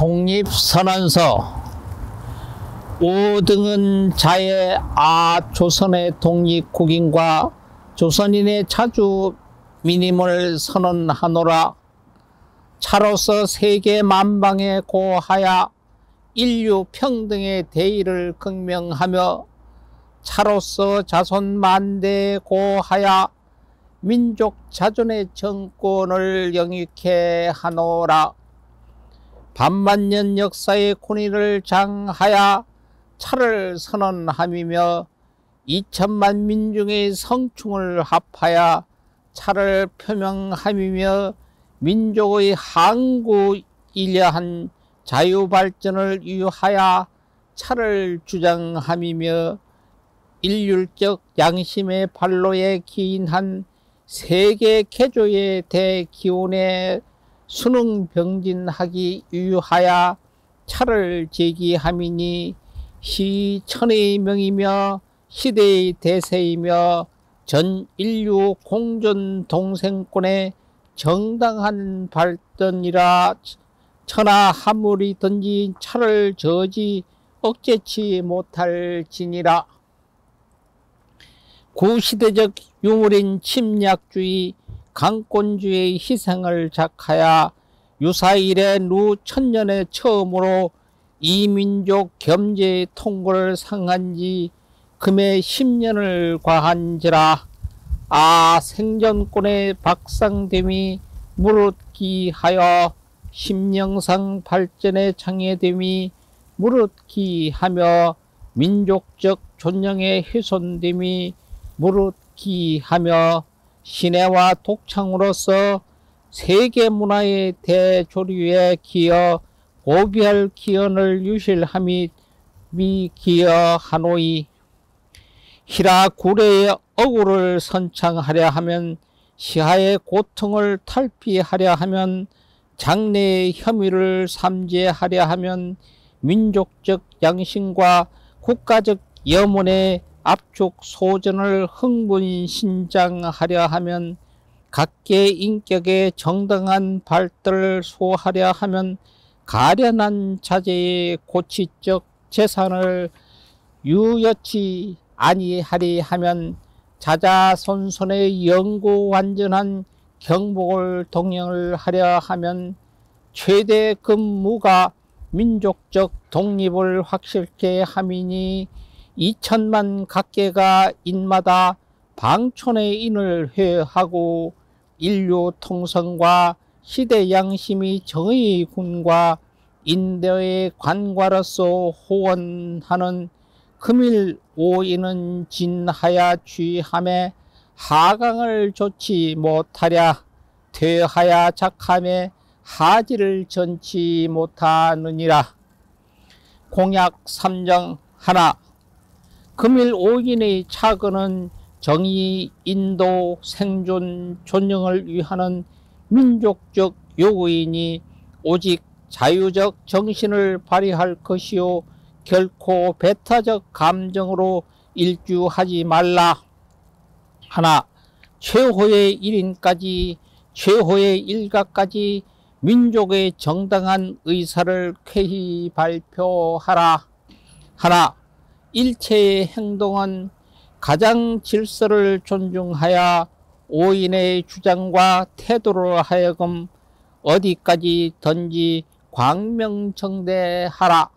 독립선언서. 5등은 자의 아 조선의 독립국인과 조선인의 자주 민임을 선언하노라. 차로서 세계 만방에 고하야 인류 평등의 대의를 극명하며 차로서 자손 만대에 고하야 민족 자존의 정권을 영위케 하노라 반만년 역사의 권위를 장하야 차를 선언함이며 2천만 민중의 성충을 합하여 차를 표명함이며 민족의 항구 일려한 자유발전을 위하여 차를 주장함이며 일률적 양심의 발로에 기인한 세계 개조의 대기원에 수능 병진하기 위하여 차를 제기함이니 시 천의 명이며 시대의 대세이며 전 인류 공존 동생권의 정당한 발전이라 천하 하물이 던진 차를 저지 억제치 못할 지니라. 구시대적 유물인 침략주의, 강권주의 희생을 작하여 유사 일에 누 천년에 처음으로 이민족 겸재 통고를 상한 지 금의 10년을 과한지라. 아 생전권의 박상됨이 무릇기하여 심령상 발전의 장애됨이 무릇기하며 민족적 존영의 훼손됨이 무릇기하며 신해와 독창으로서 세계 문화의 대조류에 기여 고비할 기원을 유실함이 미 기여 하노이. 히라 구례의 억울을 선창하려 하면 시하의 고통을 탈피하려 하면 장래의 혐의를 삼재하려 하면 민족적 양심과 국가적 염원의 압축 소전을 흥분신장하려 하면 각계 인격의 정당한 발달을 소하려 하면 가련한 자제의 고치적 재산을 유여치 아니하리 하면 자자손손의 영구 완전한 경복을 동영을 하려 하면 최대 근무가 민족적 독립을 확실케 함이니 이천만 각계가 인마다 방촌의 인을 회하고 인류 통성과 시대 양심이 정의 군과 인대의 관과로서 호원하는 금일 오이는 진하야 취함에 하강을 좋지 못하랴 퇴하야 작함에 하지를 전치 못하느니라. 공약 3정 하나 금일 오인의 차근은 정의, 인도, 생존, 존영을 위하는 민족적 요구이니 오직 자유적 정신을 발휘할 것이요 결코 배타적 감정으로 일주하지 말라. 하나 최후의 일인까지 최후의 일가까지 민족의 정당한 의사를 쾌히 발표하라. 하나 일체의 행동은 가장 질서를 존중하여 오인의 주장과 태도로 하여금 어디까지 던지 광명정대하라.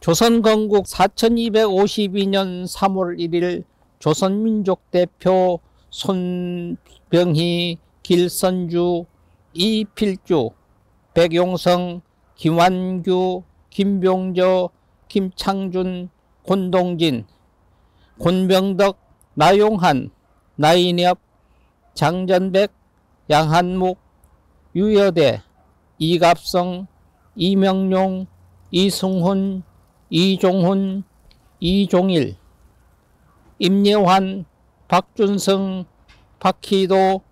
조선건국 4252년 3월 1일 조선민족 대표 손병희, 길선주, 이필주, 백용성, 김완규, 김병조, 김창준, 권동진, 권병덕, 나용한, 나인엽, 장전백, 양한묵, 유여대, 이갑성, 이명용, 이승훈, 이종훈, 이종일, 임예환, 박준성, 박희도,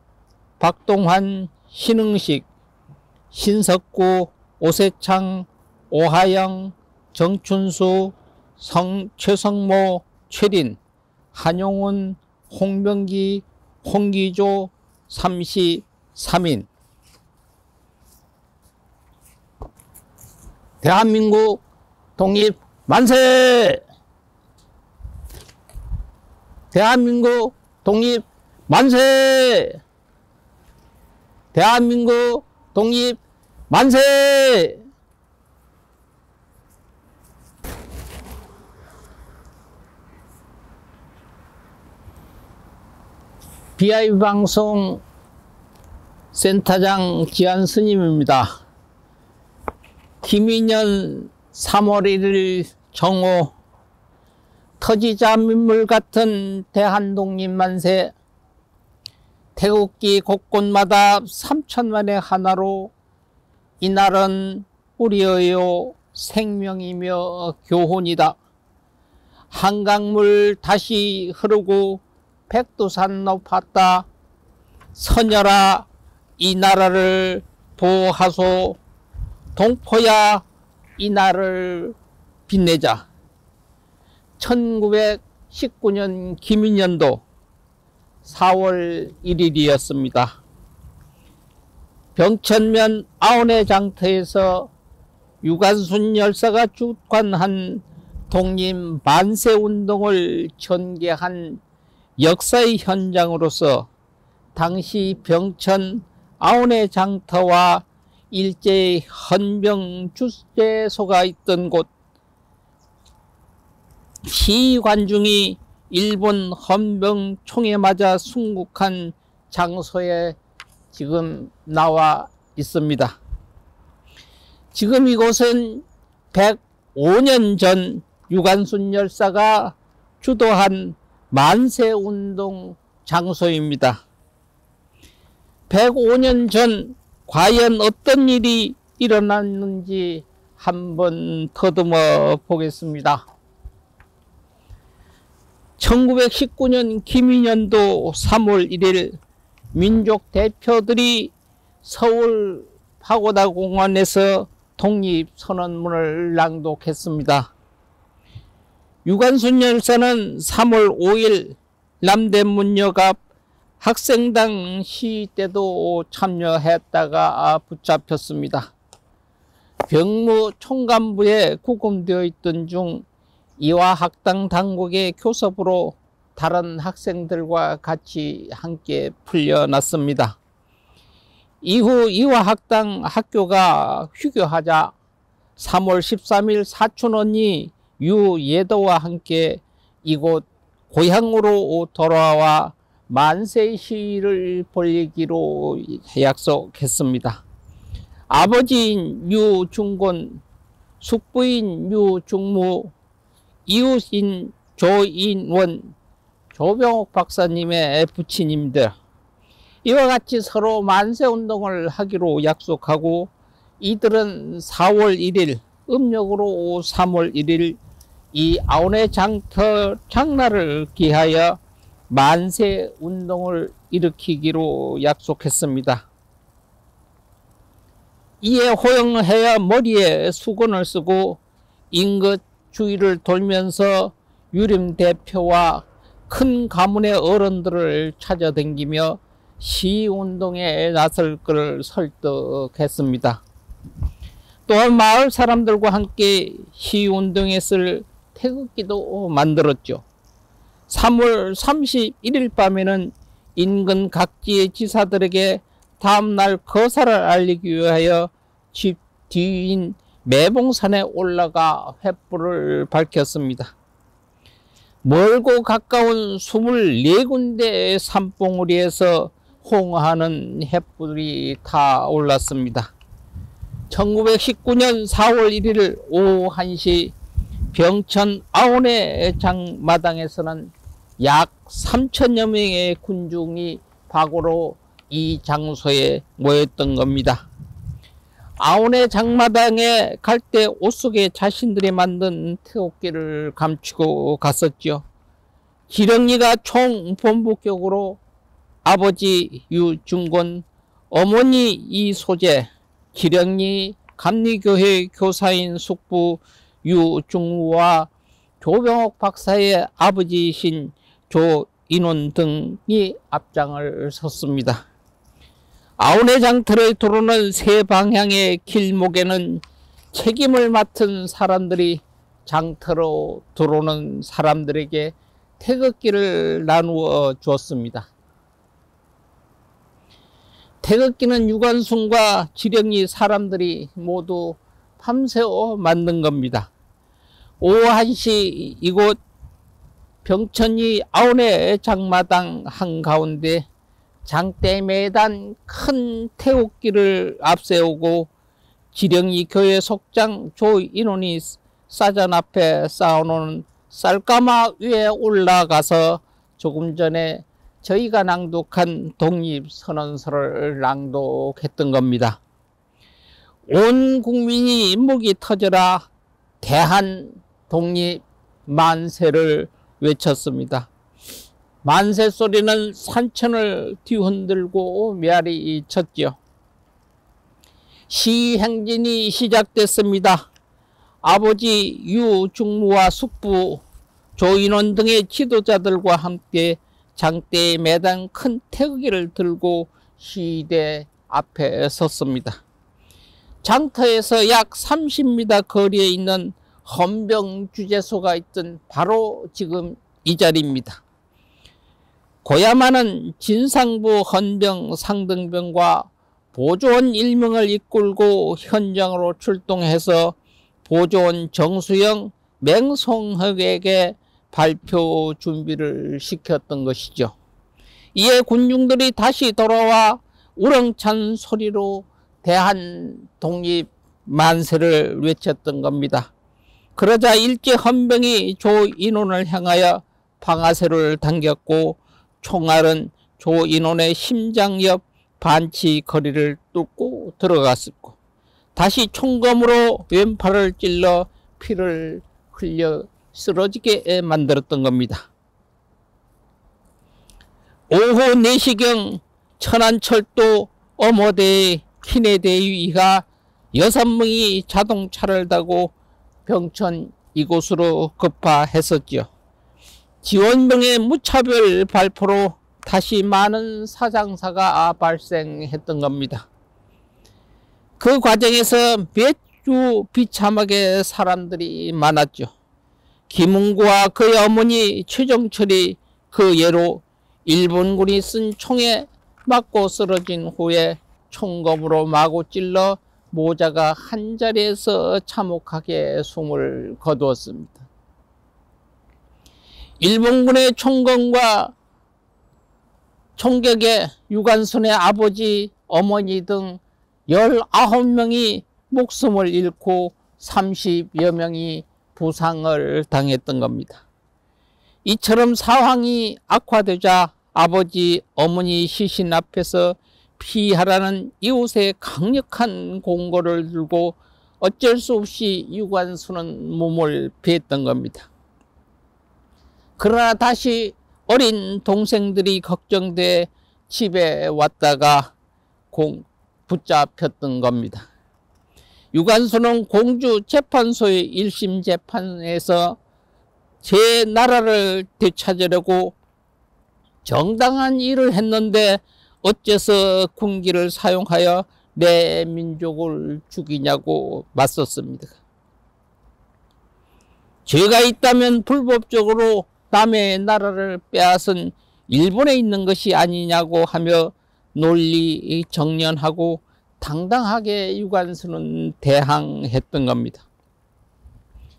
박동환, 신흥식, 신석구, 오세창, 오하영, 정춘수, 성, 최성모, 최린, 한용운, 홍병기, 홍기조, 삼시, 삼인 대한민국 독립 만세! 대한민국 독립 만세! 대한민국 독립 만세! BI 방송 센터장 기한 스님입니다. 김인년 3월 1일 정오 터지자 민물 같은 대한독립 만세 태극기 곳곳마다 3천만의 하나로 이날은 우리의 생명이며 교훈이다. 한강물 다시 흐르고 백두산 높았다. 선열아 이 나라를 보호하소. 동포야 이 나라를 빛내자. 1919년 김인년도 4월 1일이었습니다. 병천면 아온의 장터에서 유관순 열사가 주관한 독립 만세운동을 전개한 역사의 현장으로서 당시 병천 아온의 장터와 일제의 헌병 주재소가 있던 곳 시관중이 일본 헌병 총에 맞아 순국한 장소에 지금 나와 있습니다. 지금 이곳은 105년 전 유관순 열사가 주도한 만세 운동 장소입니다. 105년 전 과연 어떤 일이 일어났는지 한번 더듬어 보겠습니다. 1919년 김인년도 3월 1일 민족 대표들이 서울 파고다 공원에서 독립선언문을 낭독했습니다. 유관순 열사는 3월 5일 남대문역 앞 학생당 시위 때도 참여했다가 붙잡혔습니다. 병무 총간부에 구금되어 있던 중 이화 학당 당국의 교섭으로 다른 학생들과 같이 함께 풀려났습니다. 이후 이화 학당 학교가 휴교하자 3월 13일 사촌 언니 유예도와 함께 이곳 고향으로 돌아와 만세 시위를 벌이기로 약속했습니다. 아버지인 유중곤, 숙부인 유중무, 이웃인 조인원, 조병옥 박사님의 부친님들 이와 같이 서로 만세운동을 하기로 약속하고 이들은 4월 1일 음력으로 3월 1일 이 아온의 장터 장날을 기하여 만세 운동을 일으키기로 약속했습니다. 이에 호영하여 머리에 수건을 쓰고 인근 주위를 돌면서 유림 대표와 큰 가문의 어른들을 찾아다니며 시운동에 나설 것을 설득했습니다. 또한 마을 사람들과 함께 시운동에 쓸 태극기도 만들었죠. 3월 31일 밤에는 인근 각지의 지사들에게 다음날 거사를 알리기 위하여 집 뒤인 매봉산에 올라가 횃불을 밝혔습니다. 멀고 가까운 24군데의 산봉우리에서 홍하는 횃불이 다 올랐습니다. 1919년 4월 1일 오후 1시 병천 아온의 장마당에서는 약 3천여 명의 군중이 과거로 이 장소에 모였던 겁니다. 아온의 장마당에 갈 때 옷 속에 자신들이 만든 태극기를 감추고 갔었죠. 기령이가 총본부격으로 아버지 유중곤, 어머니 이소재, 기령이 감리교회 교사인 숙부 유중우와 조병옥 박사의 아버지이신 조인원 등이 앞장을 섰습니다. 아우네 장터의 도로는 세 방향의 길목에는 책임을 맡은 사람들이 장터로 들어오는 사람들에게 태극기를 나누어 주었습니다. 태극기는 유관순과 지령이 사람들이 모두 밤새워 만든 겁니다. 오후 1시 이곳 병천이 아운의 장마당 한가운데 장대 매단 큰 태극기를 앞세우고 지령이 교회 속장 조인원이 사전 앞에 쌓아놓은 쌀가마 위에 올라가서 조금 전에 저희가 낭독한 독립선언서를 낭독했던 겁니다. 온 국민이 목이 터져라 대한 독립 만세를 외쳤습니다. 만세 소리는 산천을 뒤흔들고 메아리 쳤죠. 시행진이 시작됐습니다. 아버지 유중무와 숙부 조인원 등의 지도자들과 함께 장대에 매단 큰 태극기를 들고 시대 앞에 섰습니다. 장터에서 약 30m 거리에 있는 헌병 주재소가 있던 바로 지금 이 자리입니다. 고야마는 진상부 헌병 상등병과 보조원 일명을 이끌고 현장으로 출동해서 보조원 정수영 맹송흑에게 발표 준비를 시켰던 것이죠. 이에 군중들이 다시 돌아와 우렁찬 소리로 대한 독립 만세를 외쳤던 겁니다. 그러자 일제 헌병이 조인원을 향하여 방아쇠를 당겼고 총알은 조인원의 심장 옆 반치 거리를 뚫고 들어갔었고 다시 총검으로 왼팔을 찔러 피를 흘려 쓰러지게 만들었던 겁니다. 오후 4시경 천안철도 어모대 키네대위가 여섯 명이 자동차를 타고 병천 이곳으로 급파했었죠. 지원병의 무차별 발표로 다시 많은 사장사가 발생했던 겁니다. 그 과정에서 몇주 비참하게 사람들이 많았죠. 김웅구와 그의 어머니 최정철이 그 예로 일본군이 쓴 총에 맞고 쓰러진 후에 총검으로 마구 찔러 모자가 한 자리에서 참혹하게 숨을 거두었습니다. 일본군의 총검과 총격에 유관순의 아버지, 어머니 등 19명이 목숨을 잃고 30여 명이 부상을 당했던 겁니다. 이처럼 상황이 악화되자 아버지, 어머니 시신 앞에서 피하라는 이웃의 강력한 공고를 들고 어쩔 수 없이 유관수는 몸을 피했던 겁니다. 그러나 다시 어린 동생들이 걱정돼 집에 왔다가 공 붙잡혔던 겁니다. 유관수는 공주 재판소의 1심 재판에서 제 나라를 되찾으려고 정당한 일을 했는데 어째서 군기를 사용하여 내 민족을 죽이냐고 맞섰습니다. 죄가 있다면 불법적으로 남의 나라를 빼앗은 일본에 있는 것이 아니냐고 하며 논리 정연하고 당당하게 유관수는 대항했던 겁니다.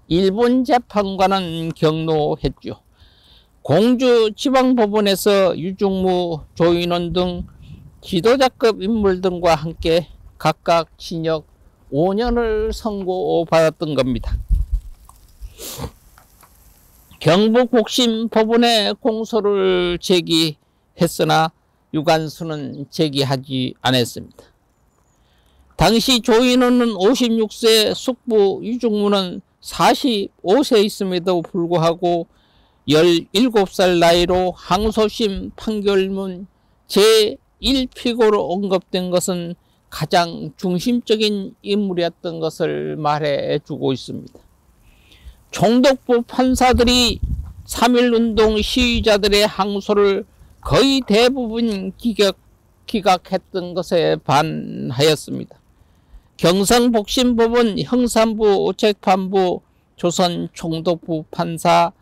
일본 재판관은 경로했죠. 공주 지방법원에서 유중무, 조인원 등 지도자급 인물 등과 함께 각각 징역 5년을 선고받았던 겁니다. 경북 복심 법원에 공소를 제기했으나 유관수는 제기하지 않았습니다. 당시 조인호는 56세, 숙부 유중무는 45세 있음에도 불구하고 17살 나이로 항소심 판결문 제 1피고로 언급된 것은 가장 중심적인 인물이었던 것을 말해주고 있습니다. 총독부 판사들이 3.1운동 시위자들의 항소를 거의 대부분 기각, 기각했던 것에 반하였습니다. 경성복심법원 형산부 재판부 조선 총독부 판사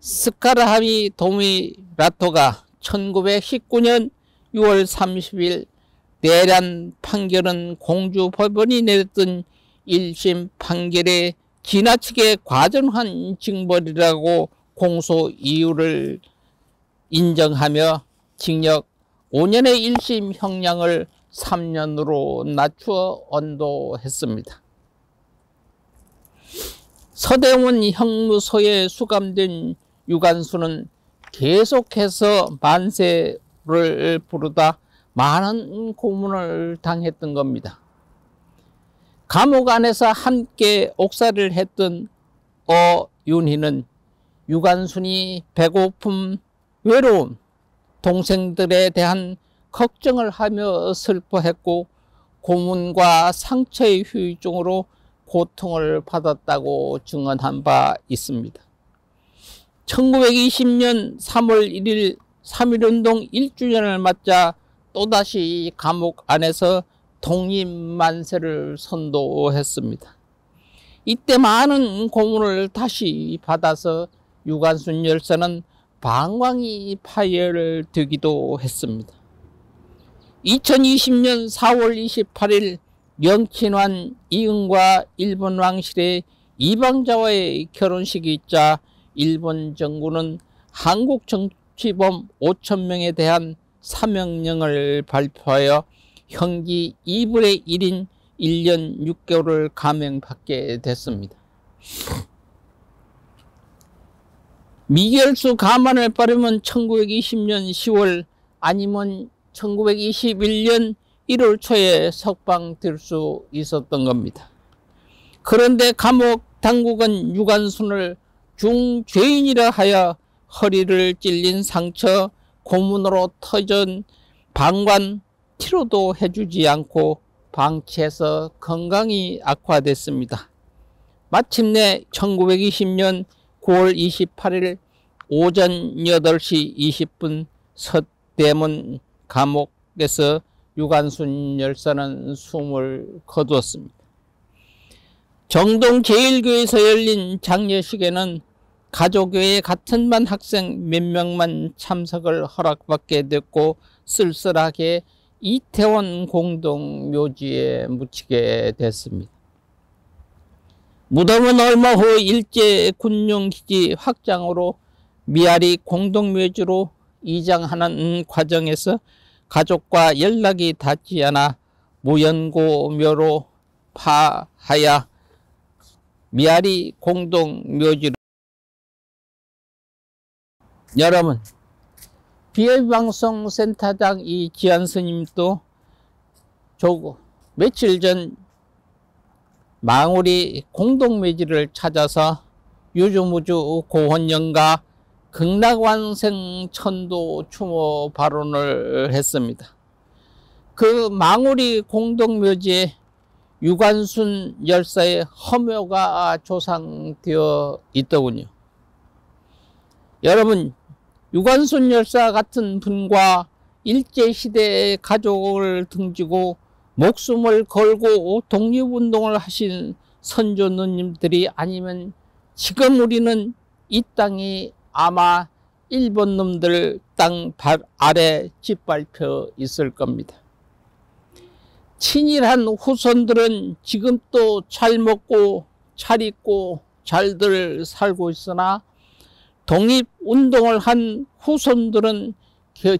스카라하미 도미 라토가 1919년 6월 30일 내란 판결은 공주법원이 내렸던 1심 판결에 지나치게 과전한 징벌이라고 공소 이유를 인정하며 징역 5년의 1심 형량을 3년으로 낮추어 언도했습니다. 서대원 형무소에 수감된 유관수는 계속해서 만세 를 부르다 많은 고문을 당했던 겁니다. 감옥 안에서 함께 옥살이를 했던 어윤희는 유관순이 배고픔, 외로움, 동생들에 대한 걱정을 하며 슬퍼했고 고문과 상처의 후유증으로 고통을 받았다고 증언한 바 있습니다. 1920년 3월 1일 3.1운동 1주년을 맞자 또다시 감옥 안에서 독립만세를 선도했습니다. 이때 많은 고문을 다시 받아서 유관순 열사는 방광이 파열되기도 했습니다. 2020년 4월 28일 명친환 이응과 일본 왕실의 이방자와의 결혼식이 있자 일본 정부는 한국 정 치범 5천명에 대한 사명령을 발표하여 형기 2분의 1인 1년 6개월을 감형받게 됐습니다. 미결수 가만을 빠르면 1920년 10월 아니면 1921년 1월 초에 석방될 수 있었던 겁니다. 그런데 감옥 당국은 유관순을 중죄인이라 하여 허리를 찔린 상처, 고문으로 터진 방관 치료도 해주지 않고 방치해서 건강이 악화됐습니다. 마침내 1920년 9월 28일 오전 8시 20분 서대문 감옥에서 유관순 열사는 숨을 거두었습니다. 정동 제1교에서 열린 장례식에는 가족교회 같은 반 학생 몇 명만 참석을 허락받게 됐고 쓸쓸하게 이태원 공동묘지에 묻히게 됐습니다. 무덤은 얼마 후 일제 군용기지 확장으로 미아리 공동묘지로 이장하는 과정에서 가족과 연락이 닿지 않아 무연고묘로 파하야 미아리 공동묘지로 여러분 비해방송센터장 이지한 스님도 조 며칠 전 망우리 공동묘지를 찾아서 유주무주 고혼영가 극락완생 천도 추모 발언을 했습니다. 그 망우리 공동묘지에 유관순 열사의 허묘가 조상되어 있더군요. 여러분 유관순 열사 같은 분과 일제시대의 가족을 등지고 목숨을 걸고 독립운동을 하신 선조 누님들이 아니면 지금 우리는 이 땅이 아마 일본 놈들 땅 아래 짓밟혀 있을 겁니다. 친일한 후손들은 지금 또잘 먹고 잘 입고 잘들 살고 있으나 독립운동을 한 후손들은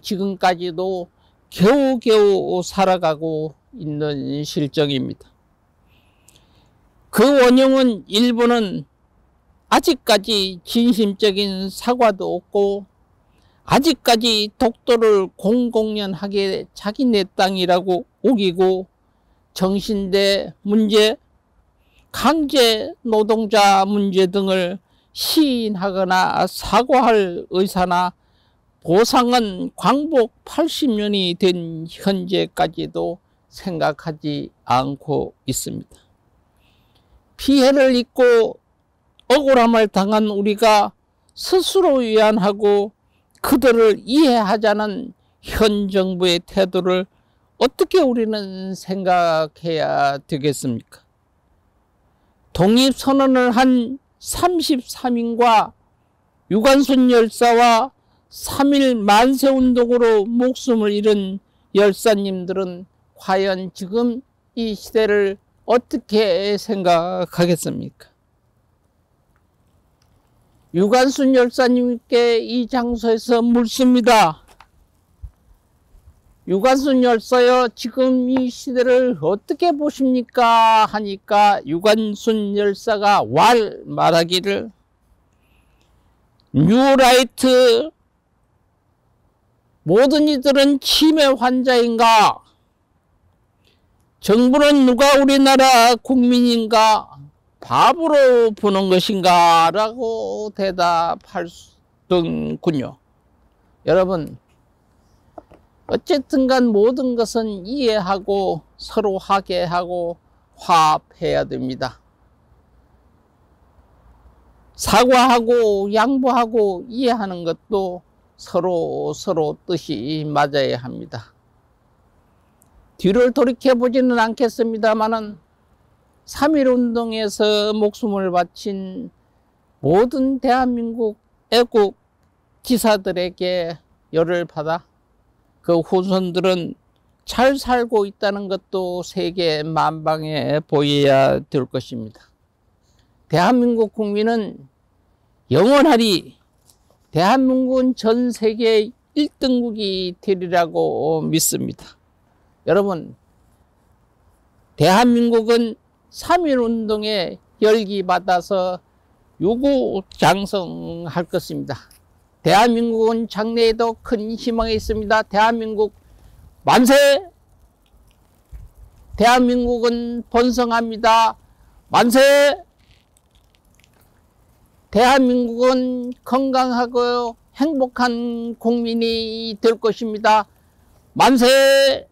지금까지도 겨우겨우 살아가고 있는 실정입니다. 그 원흉은 일본은 아직까지 진심적인 사과도 없고 아직까지 독도를 공공연하게 자기네 땅이라고 우기고 정신대 문제, 강제 노동자 문제 등을 시인하거나 사과할 의사나 보상은 광복 80년이 된 현재까지도 생각하지 않고 있습니다. 피해를 입고 억울함을 당한 우리가 스스로 위안하고 그들을 이해하자는 현 정부의 태도를 어떻게 우리는 생각해야 되겠습니까? 독립선언을 한 33인과 유관순 열사와 3일 만세운동으로 목숨을 잃은 열사님들은 과연 지금 이 시대를 어떻게 생각하겠습니까? 유관순 열사님께 이 장소에서 묻습니다. 유관순 열사여 지금 이 시대를 어떻게 보십니까? 하니까 유관순 열사가 왈 말하기를 뉴라이트 모든 이들은 치매 환자인가? 정부는 누가 우리나라 국민인가? 바보로 보는 것인가? 라고 대답하던군요. 여러분, 어쨌든 간 모든 것은 이해하고 서로 하게 하고 화합해야 됩니다. 사과하고 양보하고 이해하는 것도 서로 서로 뜻이 맞아야 합니다. 뒤를 돌이켜 보지는 않겠습니다만은 3.1 운동에서 목숨을 바친 모든 대한민국 애국 기사들에게 열을 받아 그 후손들은 잘 살고 있다는 것도 세계 만방에 보여야 될 것입니다. 대한민국 국민은 영원하리 대한민국은 전 세계 1등국이 되리라고 믿습니다. 여러분, 대한민국은 3.1 운동에 열기 받아서 요구 장성할 것입니다. 대한민국은 장래에도 큰 희망이 있습니다. 대한민국 만세! 대한민국은 번성합니다. 만세! 대한민국은 건강하고 행복한 국민이 될 것입니다. 만세!